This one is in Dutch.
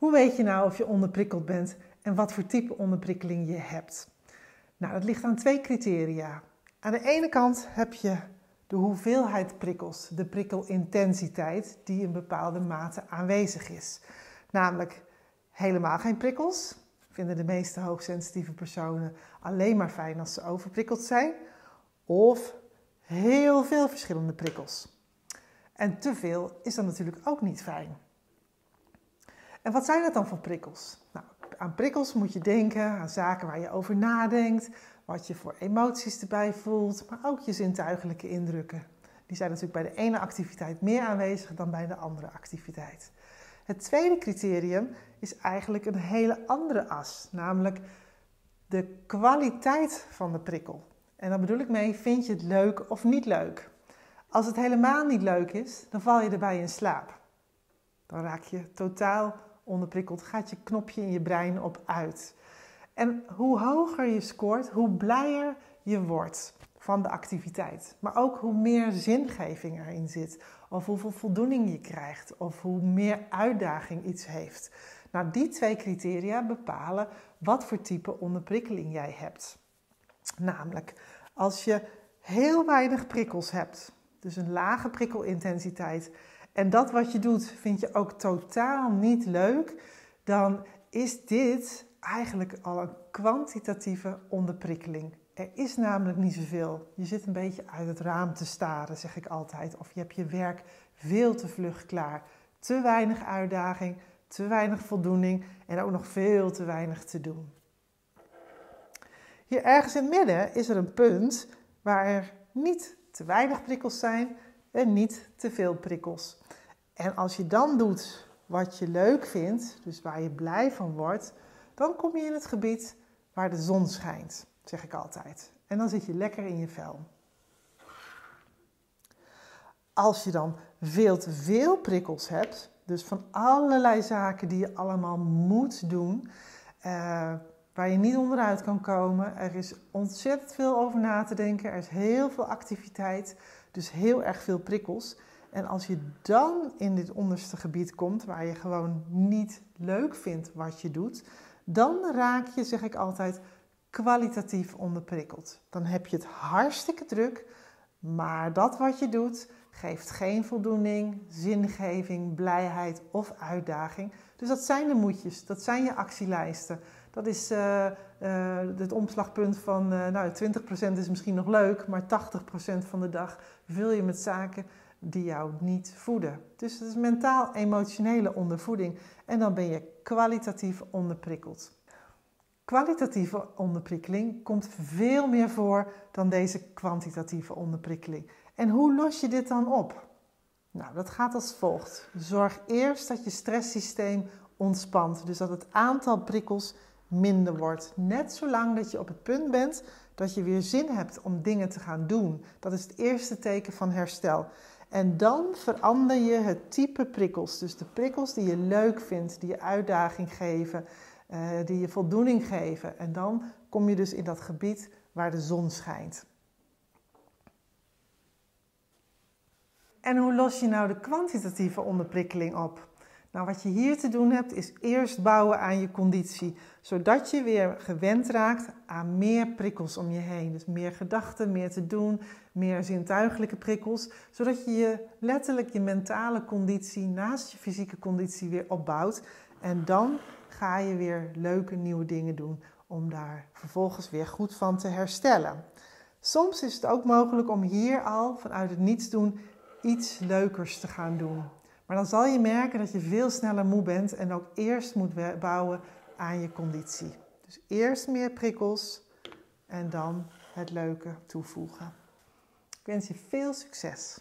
Hoe weet je nou of je onderprikkeld bent en wat voor type onderprikkeling je hebt? Nou, dat ligt aan twee criteria. Aan de ene kant heb je de hoeveelheid prikkels, de prikkelintensiteit, die in bepaalde mate aanwezig is. Namelijk helemaal geen prikkels, vinden de meeste hoogsensitieve personen alleen maar fijn als ze overprikkeld zijn. Of heel veel verschillende prikkels. En te veel is dan natuurlijk ook niet fijn. En wat zijn dat dan voor prikkels? Nou, aan prikkels moet je denken aan zaken waar je over nadenkt, wat je voor emoties erbij voelt, maar ook je zintuigelijke indrukken. Die zijn natuurlijk bij de ene activiteit meer aanwezig dan bij de andere activiteit. Het tweede criterium is eigenlijk een hele andere as, namelijk de kwaliteit van de prikkel. En daar bedoel ik mee, vind je het leuk of niet leuk? Als het helemaal niet leuk is, dan val je erbij in slaap. Dan raak je totaal onderprikkeld, gaat je knopje in je brein op uit. En hoe hoger je scoort, hoe blijer je wordt van de activiteit. Maar ook hoe meer zingeving erin zit. Of hoeveel voldoening je krijgt. Of hoe meer uitdaging iets heeft. Nou, die twee criteria bepalen wat voor type onderprikkeling jij hebt. Namelijk, als je heel weinig prikkels hebt, dus een lage prikkelintensiteit, en dat wat je doet vind je ook totaal niet leuk, dan is dit eigenlijk al een kwantitatieve onderprikkeling. Er is namelijk niet zoveel. Je zit een beetje uit het raam te staren, zeg ik altijd. Of je hebt je werk veel te vlug klaar. Te weinig uitdaging, te weinig voldoening en ook nog veel te weinig te doen. Hier ergens in het midden is er een punt waar er niet te weinig prikkels zijn en niet te veel prikkels. En als je dan doet wat je leuk vindt, dus waar je blij van wordt, dan kom je in het gebied waar de zon schijnt, zeg ik altijd. En dan zit je lekker in je vel. Als je dan veel te veel prikkels hebt, dus van allerlei zaken die je allemaal moet doen, uh, waar je niet onderuit kan komen. Er is ontzettend veel over na te denken. Er is heel veel activiteit, dus heel erg veel prikkels. En als je dan in dit onderste gebied komt, waar je gewoon niet leuk vindt wat je doet, dan raak je, zeg ik altijd, kwalitatief onderprikkeld. Dan heb je het hartstikke druk, maar dat wat je doet geeft geen voldoening, zingeving, blijheid of uitdaging. Dus dat zijn de moedjes, dat zijn je actielijsten. Dat is uh, uh, het omslagpunt van, uh, nou 20% is misschien nog leuk, maar 80% van de dag vul je met zaken die jou niet voeden. Dus het is mentaal-emotionele ondervoeding en dan ben je kwalitatief onderprikkeld. Kwalitatieve onderprikkeling komt veel meer voor dan deze kwantitatieve onderprikkeling. En hoe los je dit dan op? Nou, dat gaat als volgt. Zorg eerst dat je stresssysteem ontspant, dus dat het aantal prikkels minder wordt. Net zolang dat je op het punt bent dat je weer zin hebt om dingen te gaan doen. Dat is het eerste teken van herstel. En dan verander je het type prikkels. Dus de prikkels die je leuk vindt, die je uitdaging geven, uh, die je voldoening geven. En dan kom je dus in dat gebied waar de zon schijnt. En hoe los je nou de kwantitatieve onderprikkeling op? Nou, wat je hier te doen hebt, is eerst bouwen aan je conditie, zodat je weer gewend raakt aan meer prikkels om je heen. Dus meer gedachten, meer te doen, meer zintuigelijke prikkels, zodat je, je letterlijk je mentale conditie naast je fysieke conditie weer opbouwt. En dan ga je weer leuke nieuwe dingen doen om daar vervolgens weer goed van te herstellen. Soms is het ook mogelijk om hier al vanuit het niets doen iets leukers te gaan doen. Maar dan zal je merken dat je veel sneller moe bent en ook eerst moet bouwen aan je conditie. Dus eerst meer prikkels en dan het leuke toevoegen. Ik wens je veel succes.